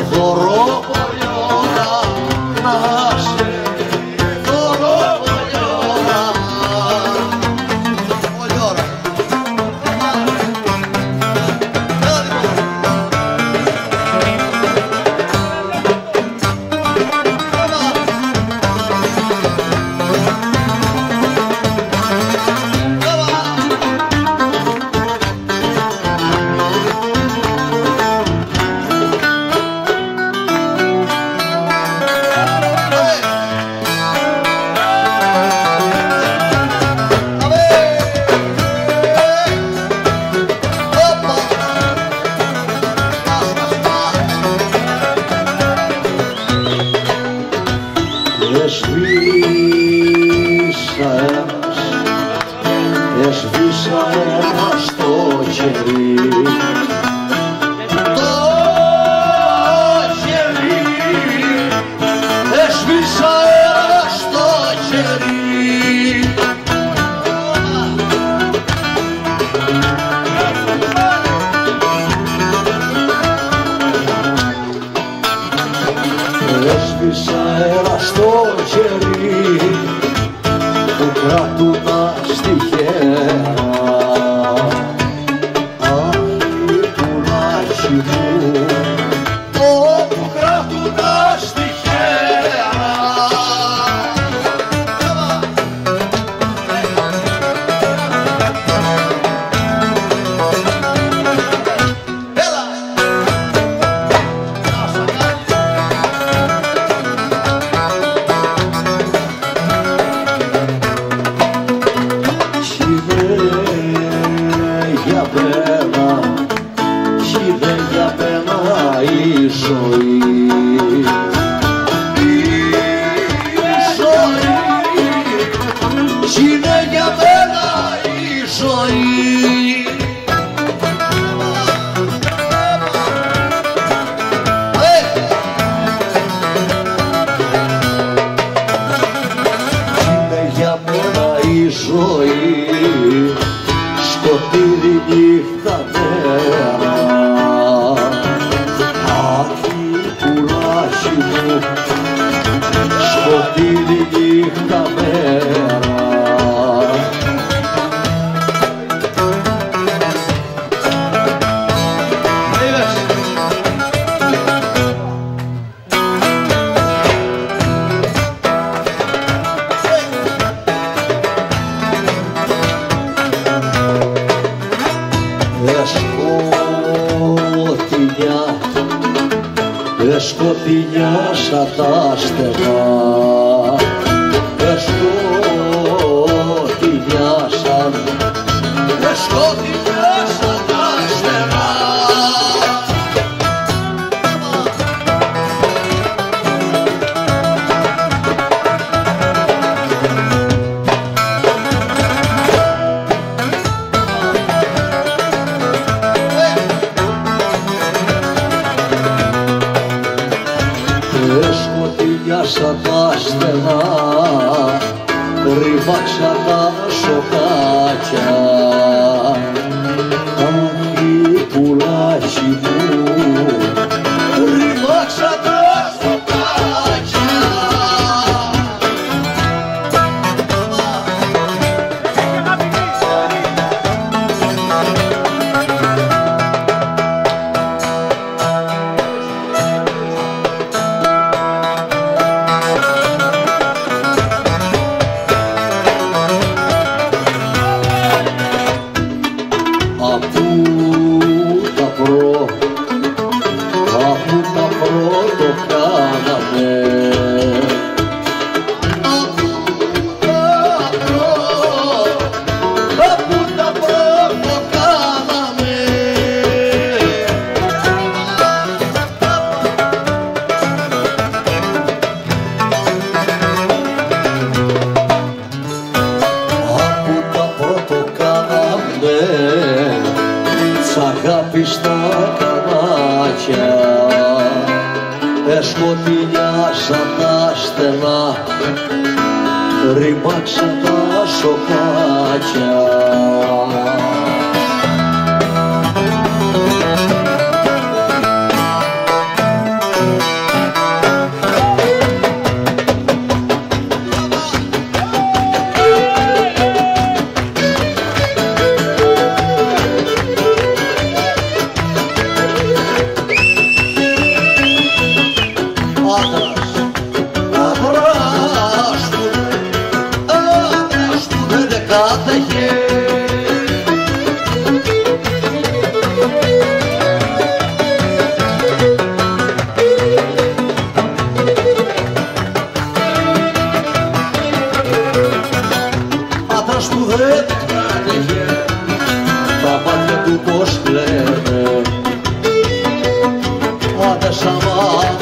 يزور Έσβησα ένα στο χέρι κράτου τα στοιχεία. φωτιά σαν τα στεγά. ρημάξα τα στενά, ρημάξα τα σοκάκια. πιστά καματιά, μάτια εσκοτεινιάσαν τα στενά. Ρημάξαν τα σοκάτια βρε δεν τα μάτια του πως κλαίνε άντε σαμά